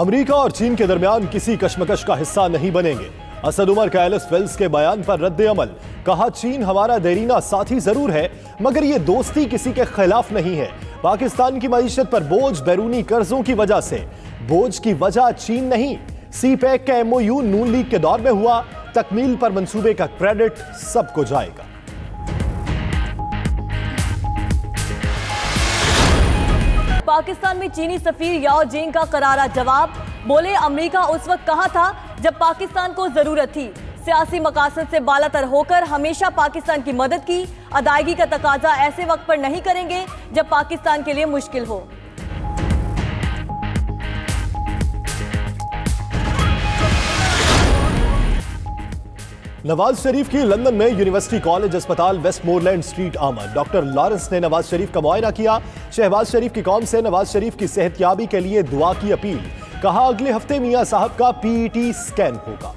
امریکہ اور چین کے درمیان کسی کشمکش کا حصہ نہیں بنیں گے۔ اسد عمر کا ایلس فیلز کے بیان پر رد عمل۔ کہا، چین ہمارا دیرینہ ساتھی ضرور ہے، مگر یہ دوستی کسی کے خلاف نہیں ہے۔ پاکستان کی معیشت پر بوجھ بیرونی قرضوں کی وجہ سے۔ بوجھ کی وجہ چین نہیں۔ سی پیک کا ایم او یو نون لیگ کے دور میں ہوا۔ تکمیل پر منصوبے کا کریڈٹ سب کو جائے گا۔ پاکستان میں چینی سفیر یاو جینگ کا قرارہ جواب۔ بولے، امریکہ اس وقت کہا تھا جب پاکستان کو ضرورت تھی؟ سیاسی مقاصد سے بالا تر ہو کر ہمیشہ پاکستان کی مدد کی۔ ادائیگی کا تقاضا ایسے وقت پر نہیں کریں گے جب پاکستان کے لیے مشکل ہو۔ نواز شریف کی لندن میں یونیورسٹی کالج اسپتال ویسٹ مورلینڈ سٹریٹ آمد۔ ڈاکٹر لارنس نے نواز شریف کا معائنہ کیا۔ شہباز شریف کی قوم سے نواز شریف کی صحت یابی کے لیے دعا کی اپیل۔ کہا، اگلے ہفتے میاں صاحب کا پی ای ٹی سکین ہوگا۔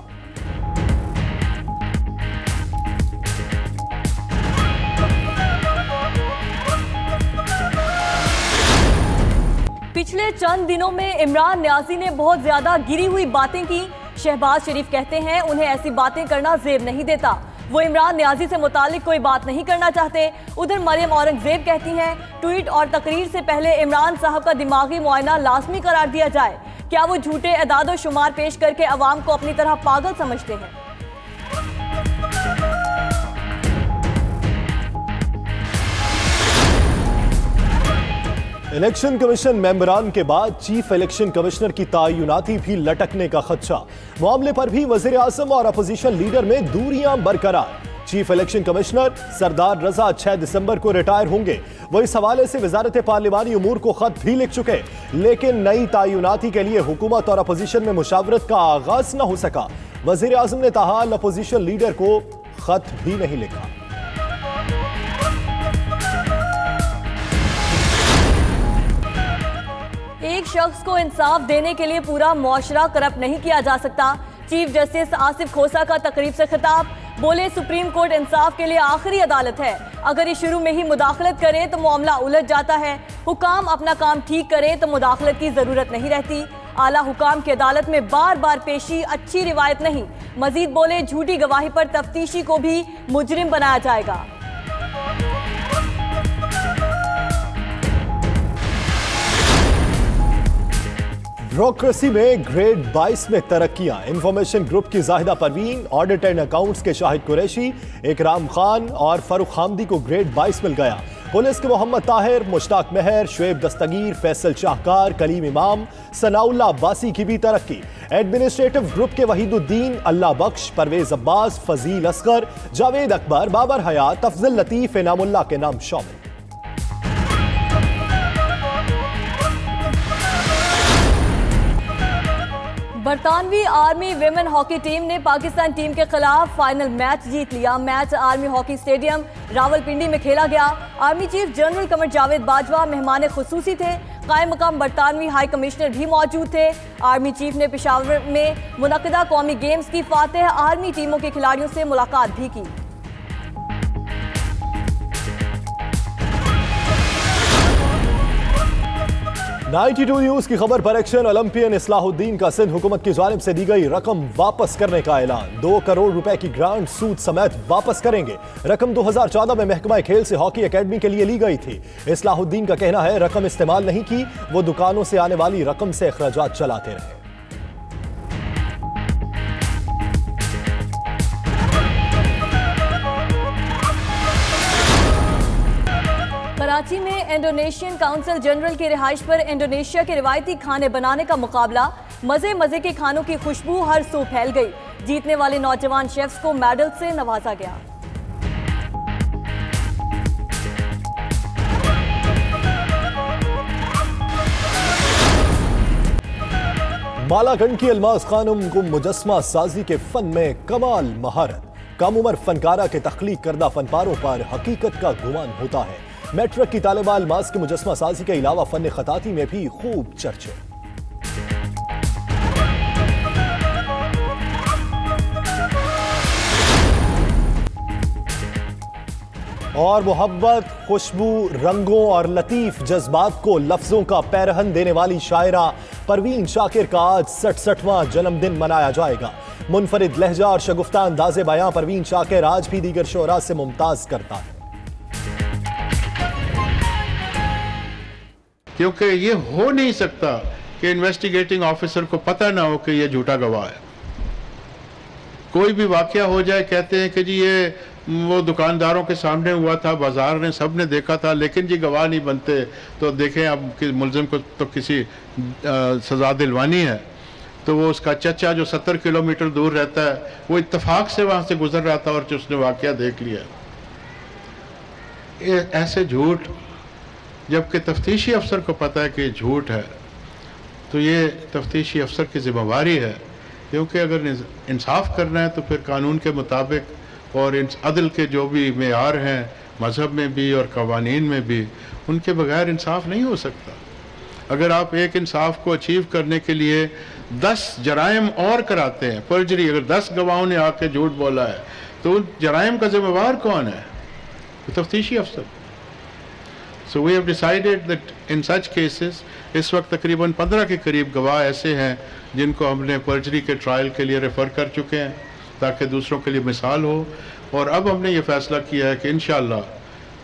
پچھلے چند دنوں میں عمران نیازی نے بہت زیادہ گری ہوئی باتیں کی۔ شہباز شریف کہتے ہیں، انہیں ایسی باتیں کرنا زیب نہیں دیتا۔ وہ عمران نیازی سے متعلق کوئی بات نہیں کرنا چاہتے۔ ادھر مریم اورنگزیب کہتی ہیں، ٹویٹ اور تقریر سے پہلے عمران صاحب کا دماغی معائنہ لازمی قرار دیا جائے۔ کیا وہ جھوٹے اعداد و شمار پیش کر کے عوام کو اپنی طرح پاگل سمجھتے ہیں؟ الیکشن کمیشن ممبران کے بعد چیف الیکشن کمشنر کی تعیناتی بھی لٹکنے کا خدشہ۔ معاملے پر بھی وزیر اعظم اور اپوزیشن لیڈر میں دوریاں برقرار۔ چیف الیکشن کمشنر سردار رضا 6 دسمبر کو ریٹائر ہوں گے۔ وہ اس حوالے سے وزارت پارلیمانی امور کو خط بھی لکھ چکے۔ لیکن نئی تعیناتی کے لیے حکومت اور اپوزیشن میں مشاورت کا آغاز نہ ہو سکا۔ وزیر اعظم نے تاحال اپوزیشن لیڈر کو خط بھی نہیں لکھا۔ شخص کو انصاف دینے کے لیے پورا معاشرہ کرپٹ نہیں کیا جا سکتا۔ چیف جسٹس آصف کھوسا کا تقریب سے خطاب۔ بولے، سپریم کورٹ انصاف کے لیے آخری عدالت ہے۔ اگر یہ شروع میں ہی مداخلت کرے تو معاملہ الجھ جاتا ہے۔ حکام اپنا کام ٹھیک کرے تو مداخلت کی ضرورت نہیں رہتی۔ اعلیٰ حکام کی عدالت میں بار بار پیشی، اچھی روایت نہیں۔ مزید بولے، جھوٹی گواہی پر تفتیشی کو بھی مجرم بنایا جائے گا۔ بیوروکریسی میں گریڈ بائیس میں ترقیاں۔ انفارمیشن گروپ کی Zahida Parveen audit and accounts کے شاہد قریشی، اکرام خان اور فاروق حامدی کو گریڈ بائیس مل گیا۔ پولیس کے محمد طاہر، مشتاق مہر، شعیب دستگیر، فیصل شاہکار، کلیم امام، ثناء اللہ عباسی کی بھی ترقی۔ ایڈمنسٹریٹو گروپ کے وحید الدین، اللہ بخش، پرویز عباس، فضیل اصغر، جاوید اکبر، بابر حیات افضل لطیف، انعام اللہ کے نام شامل۔ برطانوی آرمی ویمن ہاکی ٹیم نے پاکستان ٹیم کے خلاف فائنل میچ جیت لیا۔ Match army hockey stadium Rawalpindi میں کھیلا گیا۔ آرمی چیف جنرل کمر جاوید باجوہ مہمان خصوصی تھے۔ قائم مقام برطانوی ہائی کمشنر بھی موجود تھے۔ آرمی چیف نے پشاور میں منعقدہ قومی گیمز کی فاتح۔ آرمی ٹیموں کے کھلاڑیوں سے ملاقات بھی کی۔ نائنٹی ٹو نیوز کی خبر پر ایکشن اولمپئن اصلاح الدین کا سندھ حکومت کی جانب سے دی گئی رقم واپس کرنے کا اعلان۔ دو کروڑ روپے کی گرانٹ سود سمیت واپس کریں گے۔ رقم دو ہزار چودہ میں محکمہ کھیل سے ہاکی اکیڈمی کے لیے لی گئی تھی۔ اصلاح الدین کا کہنا ہے، رقم استعمال نہیں کی، وہ دکانوں سے آنے والی رقم سے اخراجات چلاتے رہے۔ کراچی میں انڈونیشین کاؤنسل جنرل کی رہائش پر انڈونیشیا کے روایتی کھانے بنانے کا مقابلہ۔ مزے مزے کے کھانوں کی خوشبو ہر سو پھیل گئی۔ جیتنے والے نوجوان شیفز کو میڈل سے نوازا گیا۔ بالا گنڈ کی الماس خانم کو مجسمہ سازی کے فن میں کمال مہارت۔ کم عمر فنکارہ کے تخلیق کردہ فنپاروں پر حقیقت کا گمان ہوتا ہے۔ میٹرک کی طالبہ الماس کے مجسمہ سازی کے علاوہ فن خطاطی میں بھی خوب چرچے۔ اور محبت، خوشبو، رنگوں اور لطیف جذبات کو لفظوں کا پیرہن دینے والی شاعرہ پروین شاکر کا آج سٹھ سٹھواں جنم دن منایا جائے گا۔ منفرد لہجہ اور شگفتہ انداز بیاں پروین شاکر آج بھی دیگر شعراء سے ممتاز کرتا ہے۔ کیونکہ یہ ہو نہیں سکتا کہ انویسٹیگیٹنگ آفیسر کو پتہ نہ ہو کہ یہ جھوٹا گواہ ہے۔ کوئی بھی واقعہ ہو جائے، کہتے ہیں کہ جی یہ وہ دکانداروں کے سامنے ہوا تھا، بازار نے سب نے دیکھا تھا، لیکن جی گواہ نہیں بنتے۔ تو دیکھیں اب ملزم کو تو کسی سزا دلوانی ہے۔ تو وہ اس کا چچا جو ستر کلومیٹر دور رہتا ہے، وہ اتفاق سے وہاں سے گزر رہا تھا اور جو اس نے واقعہ دیکھ لیا۔ ایسے جھوٹ جبکہ تفتیشی افسر کو پتہ ہے کہ جھوٹ ہے، تو یہ تفتیشی افسر کی ذمہ واری ہے۔ کیونکہ اگر انصاف کرنا ہے تو پھر قانون کے مطابق اور عدل کے جو بھی معیار ہیں، مذہب میں بھی اور قوانین میں بھی، ان کے بغیر انصاف نہیں ہو سکتا۔ اگر آپ ایک انصاف کو اچیو کرنے کے لیے دس جرائم اور کراتے ہیں پرجری اگر دس گواہوں نے آ کے جھوٹ بولا ہے، تو ان جرائم کا ذمہ وار کون ہے؟ تفتیشی افسر۔ So we have decided that in such cases اس وقت تقریباً پندرہ کے قریب گواہ ایسے ہیں جن کو ہم نے پرجری کے ٹرائل کے لیے ریفر کر چکے ہیں تاکہ دوسروں کے لیے مثال ہو۔ اور اب ہم نے یہ فیصلہ کیا ہے کہ انشاءاللہ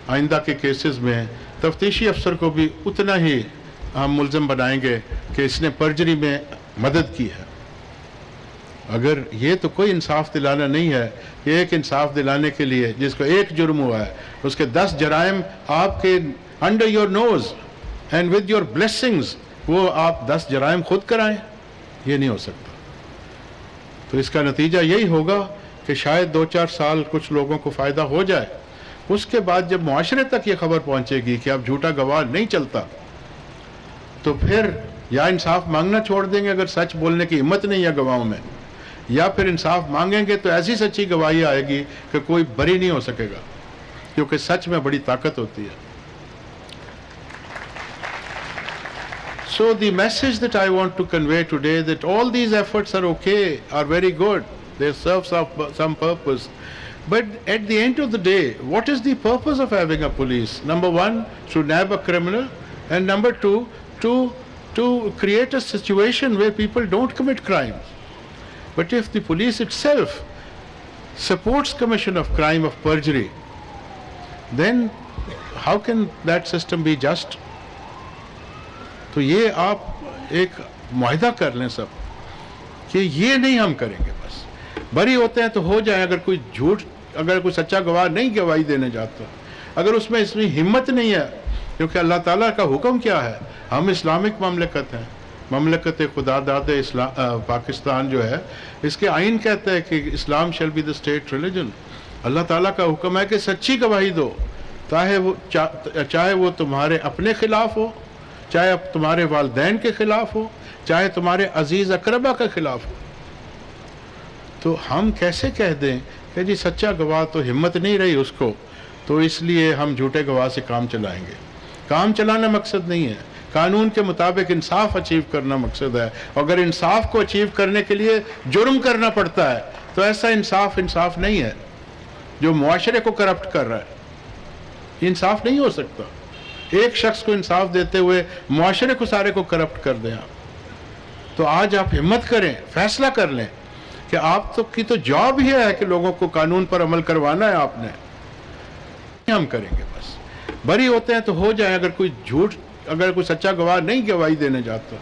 آئندہ کے کیسز میں تفتیشی افسر کو بھی اتنا ہی ہم ملزم بنائیں گے کہ اس نے پرجری میں مدد کی ہے۔ اگر یہ تو کوئی انصاف دلانا نہیں ہے کہ ایک انصاف دلانے کے لیے جس کو ایک جرم ہوا ہے، اس کے دس جرائم آپ کے under your nose and with your blessings وہ آپ دس جرائم خود کرائیں؟ یہ نہیں ہو سکتا۔ تو اس کا نتیجہ یہی ہوگا کہ شاید دو چار سال کچھ لوگوں کو فائدہ ہو جائے۔ اس کے بعد جب معاشرے تک یہ خبر پہنچے گی کہ اب جھوٹا گواہ نہیں چلتا، تو پھر یا انصاف مانگنا چھوڑ دیں گے اگر سچ بولنے کی ہمت نہیں ہے گواہوں میں، یا پھر انصاف مانگیں گے تو ایسی سچی گواہی آئے گی کہ کوئی بری نہیں ہو سکے گا، کیونکہ سچ میں بڑی طاقت ہوتی ہے۔ So the message that I want to convey today that all these efforts are okay, are very good. They serve some, some purpose. But at the end of the day, what is the purpose of having a police? Number one, to nab a criminal. And number two, to, to create a situation where people don't commit crimes. But if the police itself supports commission of crime of perjury, then how can that system be just? تو یہ آپ ایک معاہدہ کر لیں سب کہ یہ نہیں ہم کریں گے بس۔ بری ہوتے ہیں تو ہو جائیں اگر کوئی جھوٹ، اگر کوئی سچا گواہ نہیں گواہی دینے جاتا، اگر اس میں اس میں ہمت نہیں ہے، کیونکہ اللہ تعالیٰ کا حکم کیا ہے، ہم اسلامک مملکت ہیں۔ مملکت خدا داد اسلام پاکستان جو ہے، اس کے آئین کہتا ہے کہ Islam shall be the state religion. اللہ تعالیٰ کا حکم ہے کہ سچی گواہی دو چاہے وہ چاہے وہ تمہارے اپنے خلاف ہو چاہے اب تمہارے والدین کے خلاف ہو، چاہے تمہارے عزیز اقربہ کے خلاف ہو۔ تو ہم کیسے کہہ دیں کہ جی سچا گواہ تو ہمت نہیں رہی اس کو، تو اس لیے ہم جھوٹے گواہ سے کام چلائیں گے۔ کام چلانا مقصد نہیں ہے۔ قانون کے مطابق انصاف اچیو کرنا مقصد ہے۔ اگر انصاف کو اچیو کرنے کے لیے جرم کرنا پڑتا ہے، تو ایسا انصاف انصاف نہیں ہے جو معاشرے کو کرپٹ کر رہا ہے۔ انصاف نہیں ہو سکتا۔ ایک شخص کو انصاف دیتے ہوئے معاشرے کو سارے کو کرپٹ کر دیں آپ تو آج آپ ہمت کریں، فیصلہ کر لیں کہ آپ تو کی تو جاب ہی ہے کہ لوگوں کو قانون پر عمل کروانا ہے آپ نے۔ ہم کریں گے بس۔ بری ہوتے ہیں تو ہو جائیں، اگر کوئی جھوٹ، اگر کوئی سچا گواہ نہیں گواہی دینے جاتا۔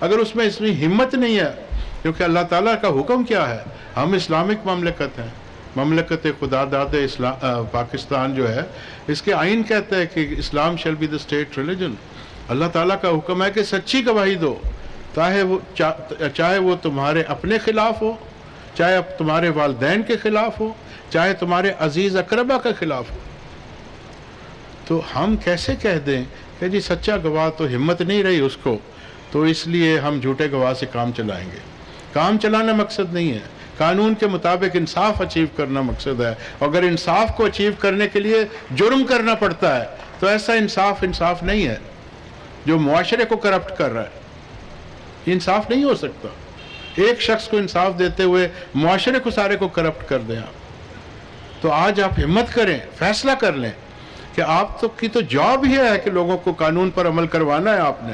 اگر اس میں اس میں ہمت نہیں ہے، کیونکہ اللہ تعالیٰ کا حکم کیا ہے، ہم اسلامک مملکت ہیں۔ مملکت خدا داد اسلام پاکستان جو ہے، اس کے آئین کہتا ہے کہ Islam shall be the state religion. اللہ تعالیٰ کا حکم ہے کہ سچی گواہی دو، چاہے وہ چاہے وہ تمہارے اپنے خلاف ہو، چاہے تمہارے والدین کے خلاف ہو، چاہے تمہارے عزیز اقربہ کے خلاف ہو۔ تو ہم کیسے کہہ دیں کہ جی سچا گواہ تو ہمت نہیں رہی اس کو، تو اس لیے ہم جھوٹے گواہ سے کام چلائیں گے۔ کام چلانا مقصد نہیں ہے۔ قانون کے مطابق انصاف اچیو کرنا مقصد ہے۔ اگر انصاف کو اچیو کرنے کے لیے جرم کرنا پڑتا ہے، تو ایسا انصاف انصاف نہیں ہے۔ جو معاشرے کو کرپٹ کر رہا ہے انصاف نہیں ہو سکتا۔ ایک شخص کو انصاف دیتے ہوئے معاشرے کو سارے کو کرپٹ کر دیں آپ۔ تو آج آپ ہمت کریں، فیصلہ کر لیں کہ آپ تو کی تو جاب ہی ہے کہ لوگوں کو قانون پر عمل کروانا ہے آپ نے۔